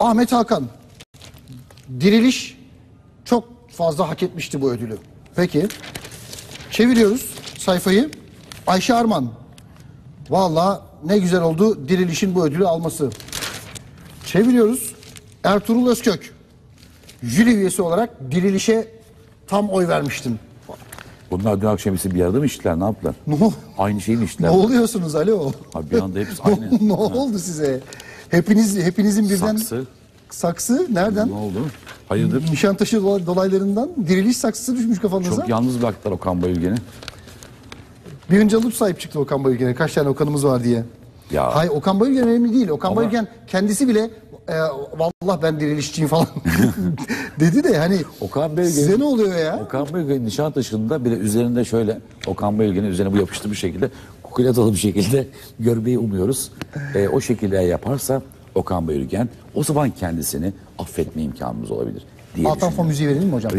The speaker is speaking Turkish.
Ahmet Hakan. Diriliş çok fazla hak etmişti bu ödülü. Peki. Çeviriyoruz sayfayı. Ayşe Arman. Vallahi ne güzel oldu Diriliş'in bu ödülü alması. Çeviriyoruz. Ertuğrul Özkök. Jüri üyesi olarak Diriliş'e tam oy vermiştim. Bunlar dün akşam ikisi bir arada mı içtiler? Ne yaptılar? Ne, Aynı şeyi mi ne içtiler? oluyorsunuz alo? Abi bir anda hepsi Ne- aynı. ne oldu size? Hepiniz hepinizin birden Saksı. saksı nereden? Ne oldu? Hayırdır? Nişantaşı dolay- dolaylarından diriliş saksısı düşmüş kafanıza. Çok yalnız bıraktılar Okan Bayülgen'i. Birinci alıp sahip çıktı Okan Bayülgen'e. Kaç tane Okan'ımız var diye. Ya. Hayır Okan Bayülgen önemli değil. Okan Ama- Bayülgen kendisi bile e, vallahi ben dirilişçiyim falan dedi de hani Okan size ne oluyor ya? Okan Bayülgen Nişantaşı'nda bile üzerinde şöyle Okan Bayülgen'in üzerine bu yapıştı bir şekilde kukulatalı bir şekilde görmeyi umuyoruz. Ee, o şekilde yaparsa Okan Bayülgen o zaman kendisini affetme imkanımız olabilir diye Altan düşünüyorum. fon müziği verelim mi hocam?